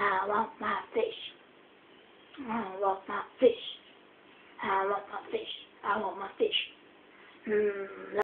I want my fish. I want my fish. I want my fish. I want my fish. Hmm.